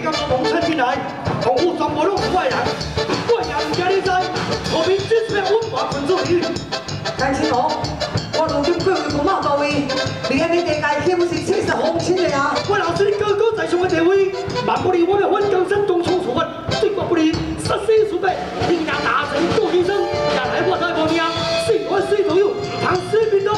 坐到我农春进来，宠府全部拢是外人，我人唔惊你知，何必只是要阮外分做鱼？陈清龙，我如今过去公庙到位，你安你地界岂不是气势风心的啊？我老师你高高在上的地位，万不利我的阮江山当出处分，对我不利，杀死鼠辈，天拿大钱做医生，将来我再无命，四我四左右，唐四平都。